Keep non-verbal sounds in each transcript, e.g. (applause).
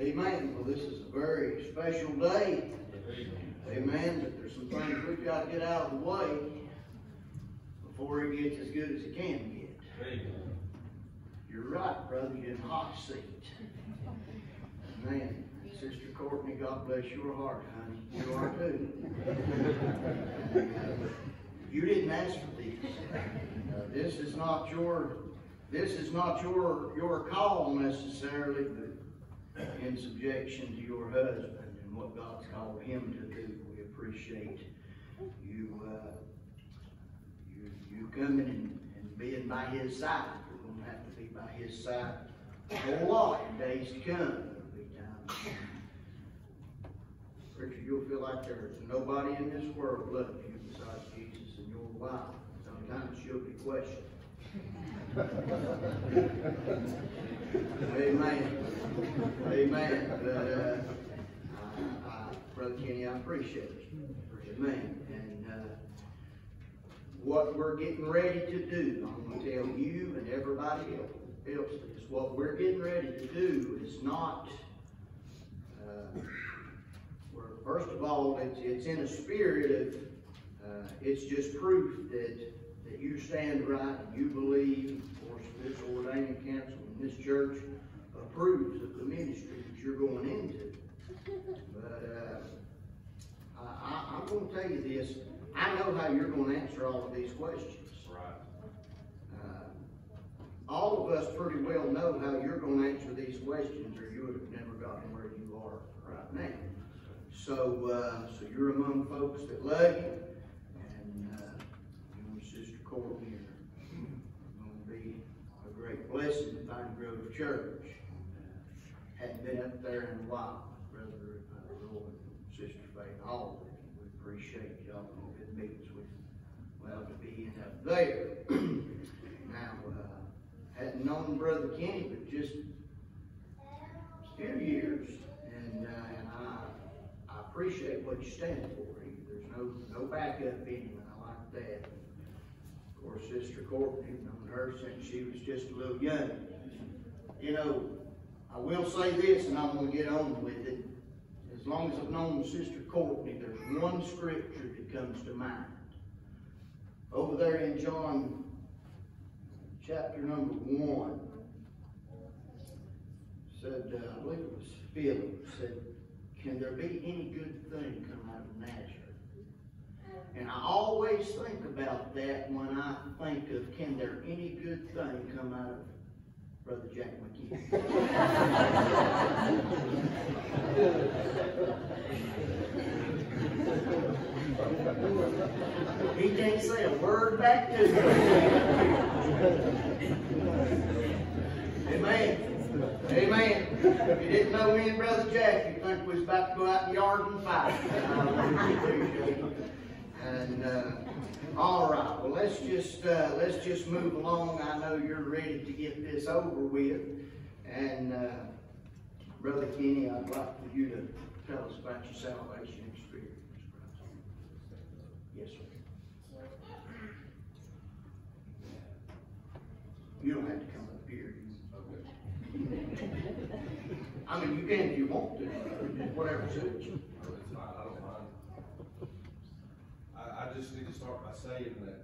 Amen. Well, this is a very special day. Amen. But there's some things we've got to get out of the way before it gets as good as it can get. You're right, brother. You're in hot seat. Man, Sister Courtney, God bless your heart, honey. You are too. You didn't ask for these. Uh, this is not your, this is not your, your call necessarily, but in subjection to your husband and what God's called him to do. We appreciate you, uh, you, you coming and, and being by his side. We're gonna have to be by his side a whole lot in days to come. Richard, you'll feel like there's nobody in this world loves you besides Jesus and your wife. Sometimes she'll be questioned. Amen. Amen. But, uh, I, I, Brother Kenny, I appreciate you. Amen. And, uh, what we're getting ready to do, I'm gonna tell you and everybody else, this, what we're getting ready to do is not, uh, first of all, it's, it's in a spirit of, uh, it's just proof that, that you stand right and you believe, of course, this ordaining council and this church approves of the ministry that you're going into. But, uh, I, I, I'm gonna tell you this, I know how you're gonna answer all of these questions. Right. Uh, All of us pretty well know how you're gonna answer these questions, or you would have never gotten where you are right now. So, uh, so you're among folks that love you, and, uh, you and Sister Courtney are gonna be a great blessing to Vine Grove Church. Hadn't been up there in a while, Brother uh, Roy and Sister Faith Hall, we appreciate y'all, good meetings with, well, to be in up there. (clears throat) Now, uh, hadn't known Brother Kenny, but just few years, and, uh, and I, I appreciate what you stand for. There's no, no backup in him, and I like that. Course, Sister Courtney, known her since she was just a little young. You know, I will say this, and I'm gonna get on with it. As long as I've known Sister Courtney, there's one scripture that comes to mind. Over there in John chapter number one, said, uh, I believe it was Philip, said, can there be any good thing come out of Nazareth? And I always think about that when I think of, can there any good thing come out of Brother Jack McKee? He can't say a word back to me. Amen. Amen. If you didn't know me and Brother Jack, you'd think we was about to go out in the yard and fight. And, uh, all right, well, let's just, uh, let's just move along. I know you're ready to get this over with. And, uh, Brother Kenny, I'd like for you to tell us about your salvation experience. Yes, sir. You don't have to come up here. I mean, you can if you want to, whatever suits you. No, it's fine, I don't mind. I, I just need to start by saying that,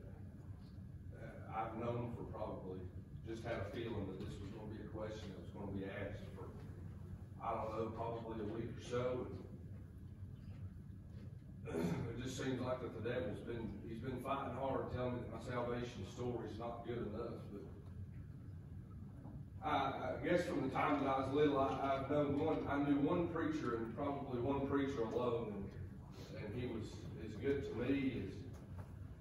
uh, I've known for probably, just had a feeling that this was gonna be a question that was gonna be asked for, I don't know, probably a week or so. (clears throat) It just seems like that the devil's been, he's been fighting hard, telling me that my salvation story is not good enough, but I, I guess from the time that I was little, I, I've known one, I knew one preacher and probably one preacher alone, and, and he was as good to me as,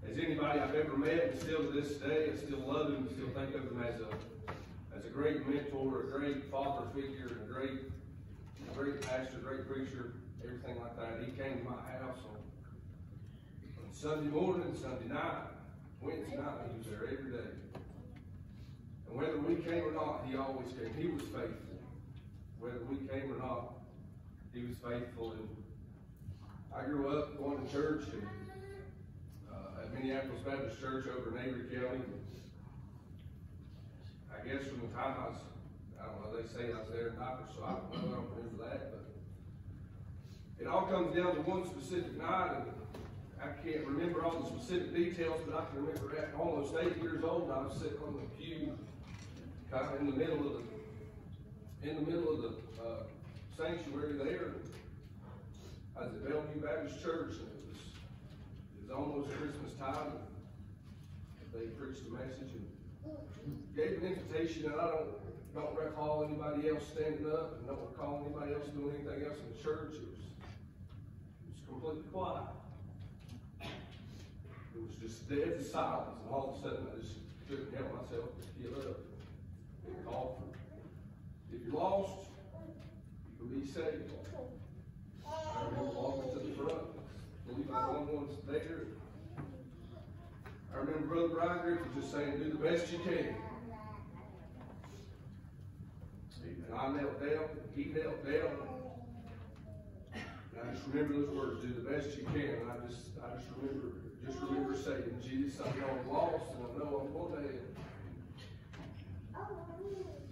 as anybody I've ever met, and still to this day, I still love him, I still think of him as a, as a great mentor, a great father figure, a great, a great pastor, great preacher, everything like that. He came to my house on, on Sunday morning, Sunday night, Wednesday night, he was there every day. And whether we came or not, he always came. He was faithful. Whether we came or not, he was faithful. And I grew up going to church and, Minneapolis Baptist Church over in Avery County. I guess from the time I was, I don't know, they say I was there in diapers, so I don't know, I that, but it all comes down to one specific night, and I can't remember all the specific details, but I can remember at almost eight years old, I was sitting on the pew, kind of in the middle of the, in the middle of the, uh, sanctuary there. I was at Bellevue Baptist Church, and it was, it was almost Christmas time, they preached a message and gave an invitation, and I don't, don't recall anybody else standing up, and don't recall anybody else doing anything else in the church, it was, it was completely quiet. It was just dead silence, and all of a sudden, I just couldn't help myself get up and call for, if you're lost, you can be saved. I remember walking to the front, believe I'm the ones there. I remember Brother Brian Griffith just saying, do the best you can. And I knelt down, he knelt down. And I just remember those words, do the best you can. And I just, I just remember, just remember saying, Jesus, I know I'm lost and I know I'm going to hell.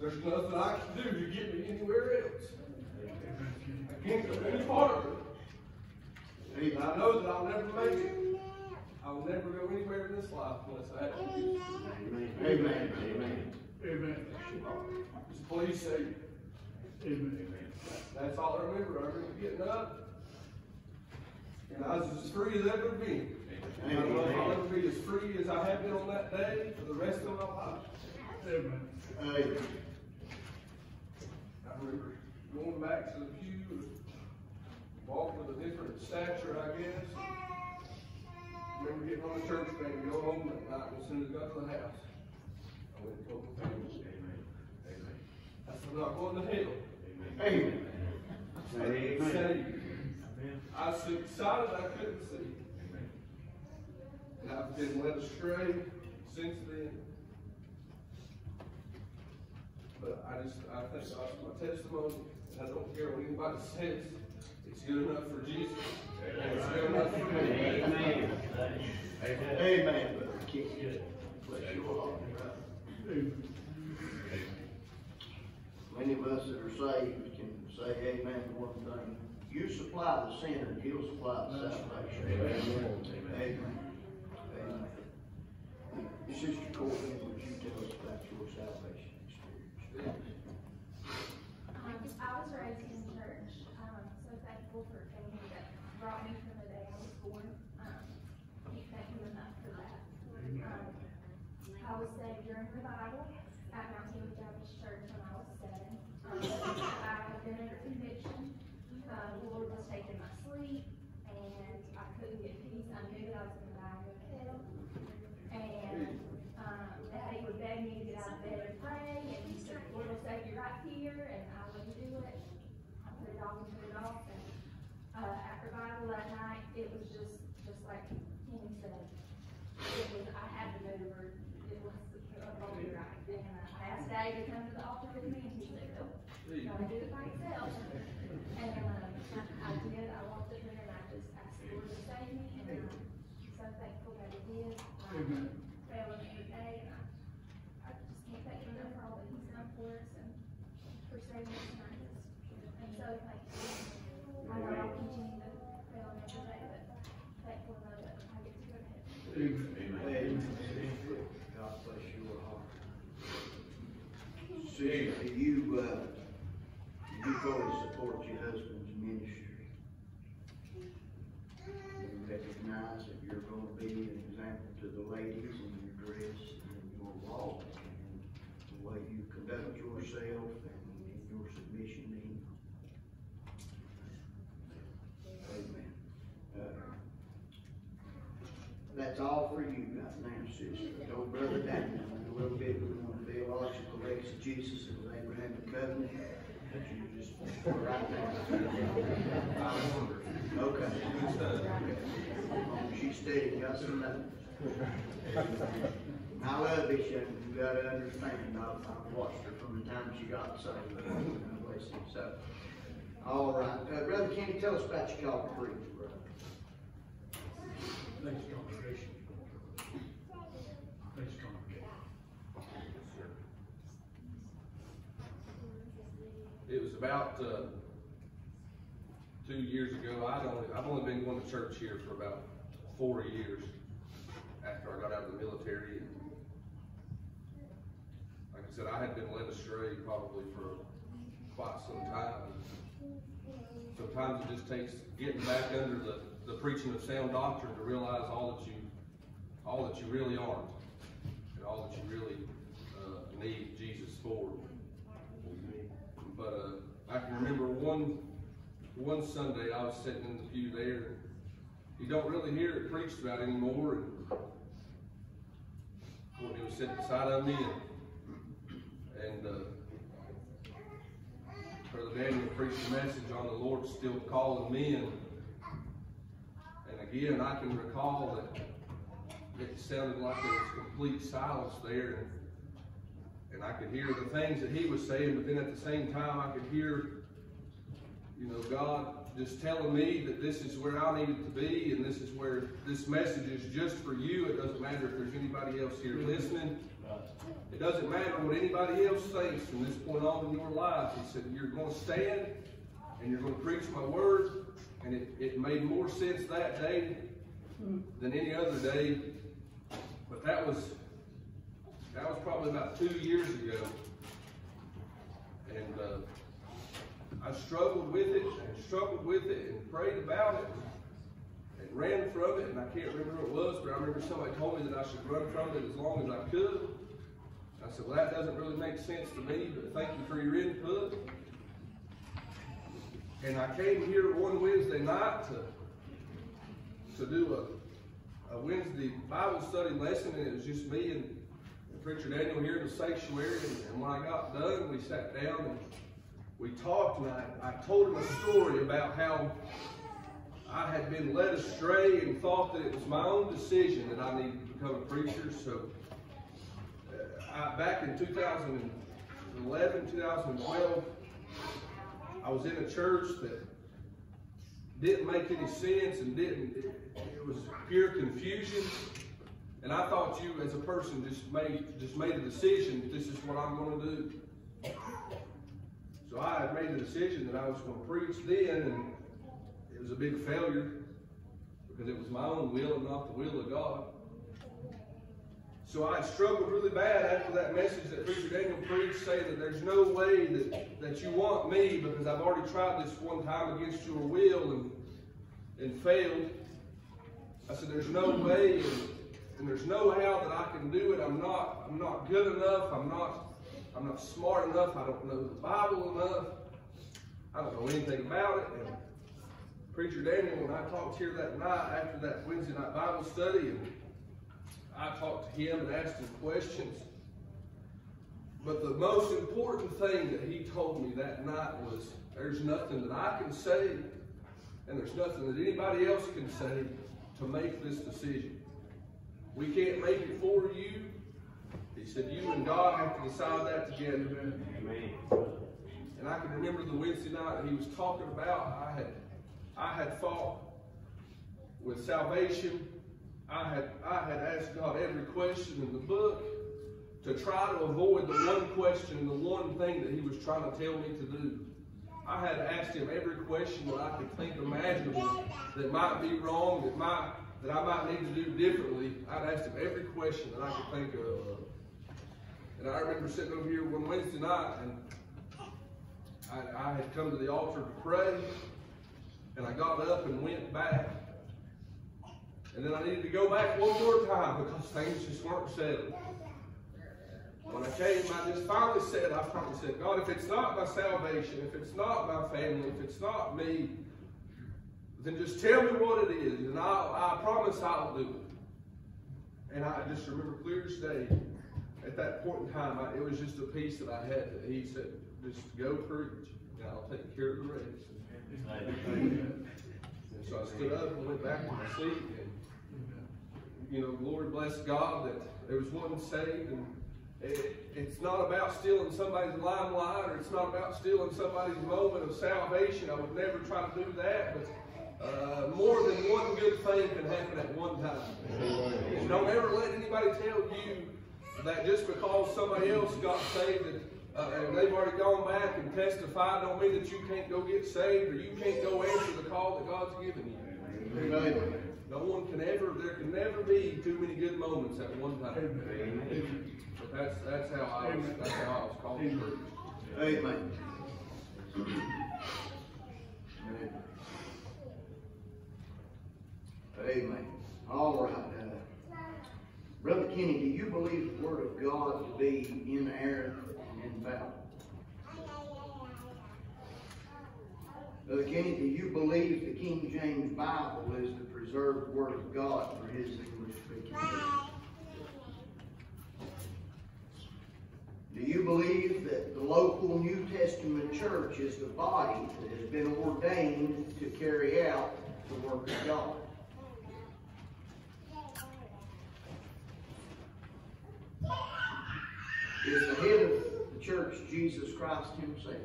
There's nothing I can do to get me anywhere else. I can't go any farther. And I know that I'll never make it. I will never go anywhere in this life unless I have Jesus. Amen, amen, amen. Amen. Just please say, Amen. that's all I remember. I remember getting up. And I was as free as ever been. And I know I'll ever be as free as I have been on that day for the rest of my life. Amen. Amen. I remember going back to the and with a different stature, I guess. I remember getting on the church van go home that night, and as soon as I got to the house, I went and told my family. I said, I'm not going to hell. Amen. I'm Amen. I was excited I couldn't see. And I've been led astray since then. But I just, I God for my testimony. I don't care what anybody says. It's good enough for Jesus. And it's good enough for me. Amen. Amen, brother Keith. Bless your heart. Amen. Many of us that are saved can say amen to one thing. You supply the sinner, and he'll supply the salvation. Amen. Amen. Amen. Sister Courtney, would you tell us about your salvation experience? Um, I was raised in church, um, so thankful for a family that brought me from the day I was born. Um, can't thank you enough for that. Um, I was saved during revival at Mount Healing Baptist Church when I was seven. Um, I had been under conviction. Uh, the Lord was taking my sleep and I couldn't get peace. I knew that I was gonna die and go to hell. And, um, Daddy would beg me to get out of bed and pray, and he said, the Lord will save you right here, and I wouldn't do it. I put it off and put it off, and, uh, after Bible that night, it was just, just like Kenny said. It was, I had to move, or it was, a won't be right. And uh, I asked Daddy to come to the altar with me, and he said, nope, you gotta do it by yourself. And, um, I did, I walked in there, and I just asked the Lord to save me, and I'm so thankful that he did. Um, Amen. failing every day, and I, I just can't thank him enough for all that he's done for us and for saving us, and I just, I'm so thankful. I know I'll continue to fail him every day, but thankful to know that I get to go to heaven. Amen. Amen. God bless your heart. Do you, uh, you fully support your husband's ministry? You recognize that you're gonna be an example to the ladies in your dress and your walk and the way you conduct yourself and in your submission to him. Amen. Uh, That's all for you right now, sister. Don't brother Daniel, a little bit on theological exegesis of the Abrahamic covenant. That you just, right now. Okay. She's steady, got some notes. I love this young, you gotta understand, I've, I've watched her from the time she got saved. God so. All right, uh, Brother Kenny, tell us about your call to preach, brother. Thanks, congregation. Thanks, congregation. It was about, uh, two years ago, I'd only, I've only been going to church here for about four years after I got out of the military. And Like I said, I had been led astray probably for quite some time. Sometimes it just takes getting back under the, the preaching of sound doctrine to realize all that you, all that you really aren't, and all that you really, uh, need Jesus for. But, uh, I can remember one, one Sunday I was sitting in the pew there, you don't really hear it preached about anymore, and Courtney was sitting beside of me, and, and, uh, Brother Daniel preached a message on the Lord still calling men. And again, I can recall that it sounded like there was complete silence there. And, and I could hear the things that he was saying, but then at the same time, I could hear, you know, God just telling me that this is where I needed to be, and this is where this message is just for you. It doesn't matter if there's anybody else here listening. It doesn't matter what anybody else thinks from this point on in your life. He said, You're going to stand and you're going to preach my word. And it, it made more sense that day than any other day. But that was that was probably about two years ago. And uh, I struggled with it and struggled with it and prayed about it and ran from it. And I can't remember what it was, but I remember somebody told me that I should run from it as long as I could. I said, well, that doesn't really make sense to me, but thank you for your input. And I came here one Wednesday night to, to do a, a Wednesday Bible study lesson, and it was just me and, and Preacher Daniel here in the sanctuary. And, and when I got done, we sat down and we talked, and I, I told him a story about how I had been led astray and thought that it was my own decision that I needed to become a preacher. So uh, I, back in 2011, 2012, I was in a church that didn't make any sense and didn't, it, it, was pure confusion. And I thought you as a person just made, just made a decision, this is what I'm going to do. So I had made the decision that I was going to preach then, and it was a big failure because it was my own will and not the will of God. So I struggled really bad after that message that Preacher Daniel preached, saying that there's no way that, that you want me because I've already tried this one time against your will and, and failed. I said, there's no way and, and there's no how that I can do it. I'm not, I'm not good enough. I'm not, I'm not smart enough. I don't know the Bible enough. I don't know anything about it. And Preacher Daniel, when I talked here that night after that Wednesday night Bible study, and I talked to him and asked him questions. But the most important thing that he told me that night was there's nothing that I can say and there's nothing that anybody else can say to make this decision. We can't make it for you. He said, You and God have to decide that together. Amen. And I can remember the Wednesday night that he was talking about I had I had fought with salvation I had, I had asked God every question in the book to try to avoid the one question, the one thing that He was trying to tell me to do. I had asked Him every question that I could think imaginable that might be wrong, that might that I might need to do differently. I'd asked Him every question that I could think of. And I remember sitting over here one Wednesday night, and I, I had come to the altar to pray, and I got up and went back and then I needed to go back one more time because things just weren't settled. When I came, I just finally said, I finally said, God, if it's not my salvation, if it's not my family, if it's not me, then just tell me what it is, and I'll, I promise I'll do it. And I just remember clear as day, at that point in time, I, it was just a piece that I had. That he said, just go preach, and I'll take care of the rest. And so I stood up and went back to my seat, and you know, glory bless God that there was one saved. And it, it's not about stealing somebody's limelight or it's not about stealing somebody's moment of salvation. I would never try to do that. But uh, more than one good thing can happen at one time. Don't ever let anybody tell you that just because somebody else got saved, that, Uh, and they've already gone back and testified, don't mean that you can't go get saved or you can't go answer the call that God's given you. Amen. No one can ever, there can never be too many good moments at one time. Amen. But that's, that's how I was, that's how I was called to preach. Amen. Amen. All right. Brother Kenny, do you believe the Word of God to be inerrant and infallible? Brother Kenny, do you believe the King James Bible is the preserved Word of God for His English speaking? Do you believe that the local New Testament church is the body that has been ordained to carry out the work of God? Is the head of the church Jesus Christ Himself?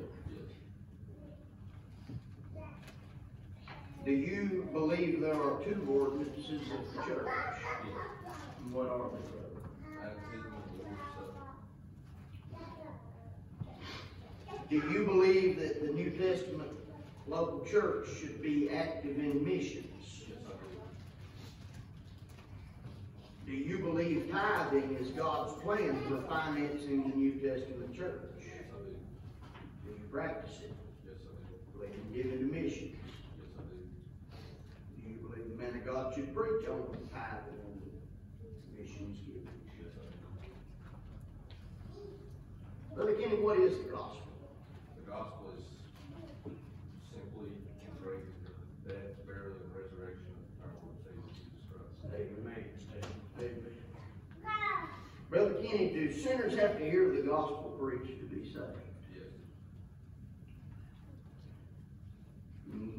Do you believe there are two ordinances of the church? And what are they. Do you believe that the New Testament local church should be active in missions? Do you believe tithing is God's plan for financing the New Testament church? Yes, I do. Do you practice it? Yes, I do. Believe in giving to missions? Yes, I do. Do you believe the man of God should preach on the tithing and missions giving? Yes, I do. Brother Kenny, what is the gospel? The gospel is simply embracing the death, burial, and resurrection of our Lord and Savior Jesus Christ. Amen. Amen. Brother Kenny, do sinners have to hear the gospel preached to be saved? Yes.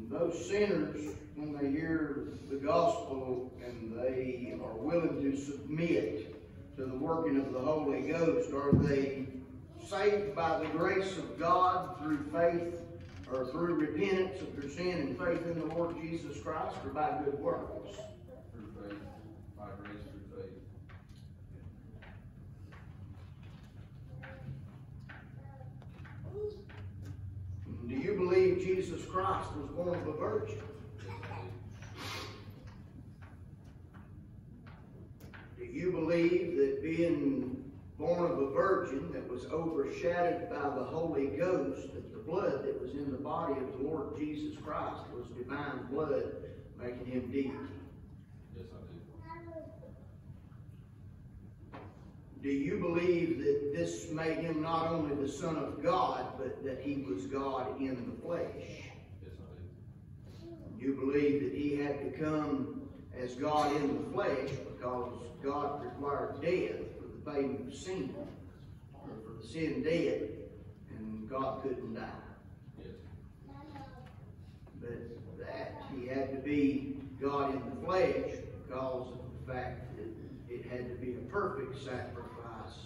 Those sinners, when they hear the gospel and they are willing to submit to the working of the Holy Ghost, are they saved by the grace of God through faith or through repentance of their sin and faith in the Lord Jesus Christ or by good works? Through faith, by grace through faith. Do Jesus Christ was born of a virgin? Do. Do you believe that being born of a virgin that was overshadowed by the Holy Ghost, that the blood that was in the body of the Lord Jesus Christ was divine blood, making him deity? Yes, I do. Do you believe that this made him not only the Son of God, but that he was God in the flesh? Yes, I do. You believe that he had to come as God in the flesh because God required death for the payment of sin, or for the sin debt, and God couldn't die. Yes. But that he had to be God in the flesh because of the fact that it had to be a perfect sacrifice,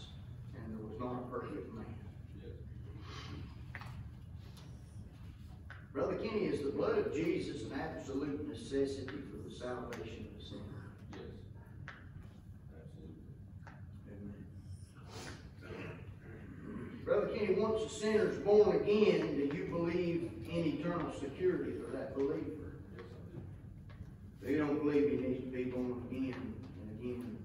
and there was not a perfect man. Yes. Brother Kenny, is the blood of Jesus an absolute necessity for the salvation of the sinner? Yes. Absolutely. Amen. Brother Kenny, once a sinner's born again, do you believe in eternal security for that believer? Yes, I do. So you don't believe he needs to be born again and again?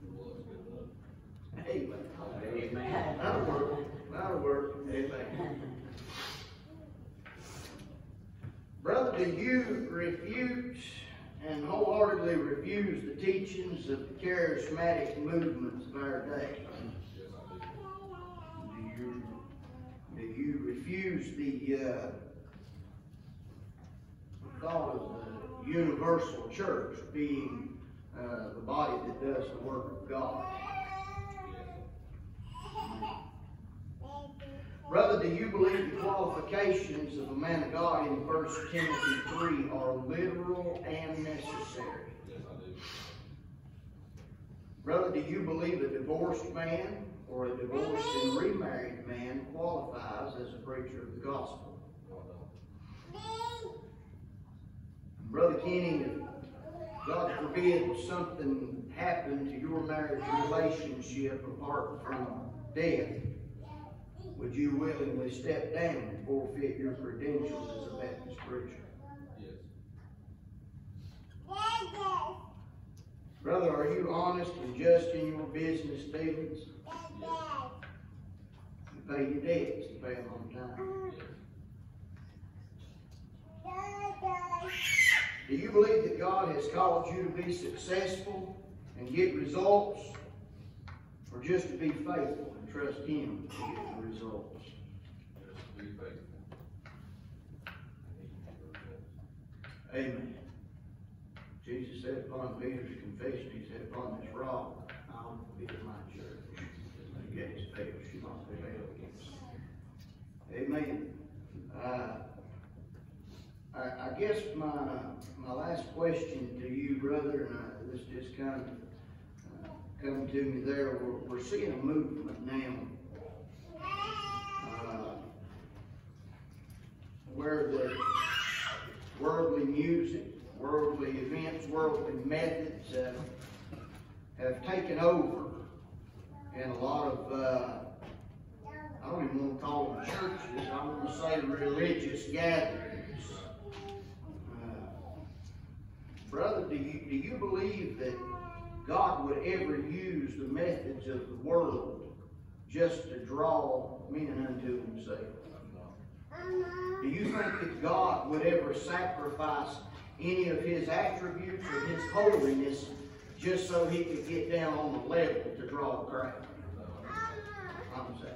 The blood's good enough. Amen. Amen. That'll work. That'll work. Amen. Brother, do you refute and wholeheartedly refuse the teachings of the charismatic movements of our day? Do. You, do you refuse the, uh, thought of the universal church being, uh, the body that does the work of God? Brother, do you believe the qualifications of a man of God in 1 Timothy 3 are literal and necessary? Yes, I do. Brother, do you believe a divorced man or a divorced and remarried man qualifies as a preacher of the gospel? No, I don't. Brother Kenny, God forbid something happened to your marriage relationship apart from death, would you willingly step down and forfeit your credentials as a Baptist preacher? Yes. Brother, are you honest and just in your business dealings? You pay your debts, you pay them on time. Do you believe that God has called you to be successful and get results? Or just to be faithful and trust Him to get the results? Just be faithful. Amen. Jesus said upon Peter's confession, he said, upon this rock, I will build my church. The gates fail, she not prevail against. Amen. Uh, I, I guess my, my last question to you, brother, and I, this just kind of uh, come to me there, we're, we're seeing a movement now. uh, Where the worldly music, worldly events, worldly methods uh, have taken over. And a lot of, uh, I don't even want to call them churches, I want to say religious gatherings. Uh, Brother, do you, do you believe that God would ever use the methods of the world just to draw men unto himself? Do you think that God would ever sacrifice any of his attributes or his holiness just so he could get down on the level to draw a crowd? I'm. Amen.